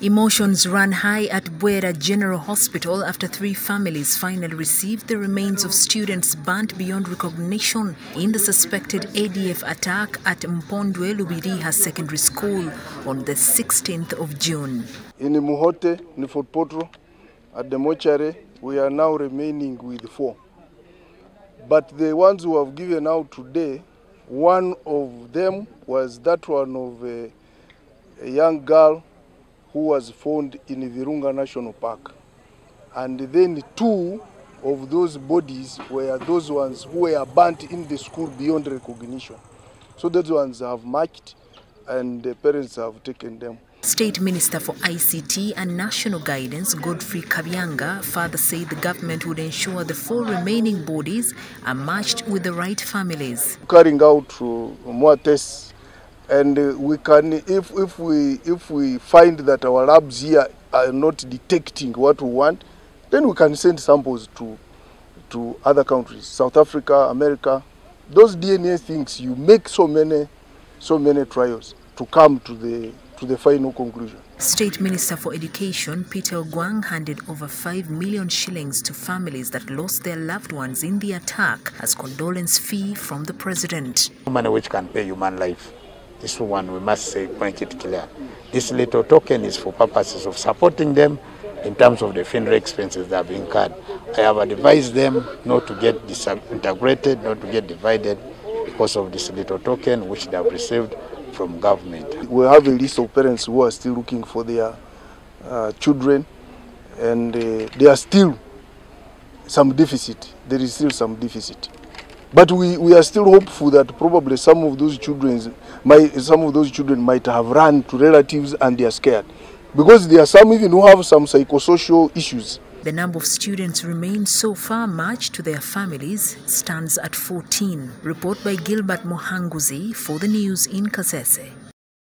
Emotions ran high at Bwera General Hospital after three families finally received the remains of students burnt beyond recognition in the suspected ADF attack at Mpondwe Lhubiriha Secondary School on the 16th of June. In Muhote, in Fort Portal, at the mortuary, we are now remaining with four. But the ones who have given out today, one of them was that one of a, a young girl who was found in Virunga National Park. And then two of those bodies were those ones who were burnt in the school beyond recognition. So those ones have marked and the parents have taken them. State Minister for ICT and National Guidance Godfrey Kabbyanga further said the government would ensure the four remaining bodies are matched with the right families. Carrying out more tests and uh, we can if if we if we find that our labs here are not detecting what we want then we can send samples to to other countries south africa america those dna things you make so many so many trials to come to the to the final conclusion State Minister for Education Peter Ogwang handed over 5 million shillings to families that lost their loved ones in the attack as condolence fee from the president. Money which can pay human life. This one we must say, make it clear. This little token is for purposes of supporting them in terms of the funeral expenses that have incurred. I have advised them not to get disintegrated, not to get divided because of this little token which they have received from government. We have a list of parents who are still looking for their uh, children and uh, there are still some deficit. There is still some deficit. But we, we are still hopeful that probably some of those children might, some of those children might have run to relatives and they are scared. Because there are some even who have some psychosocial issues. The number of students remained so far matched to their families stands at 14. Report by Gilbert Mohanguzi for the news in Kasese.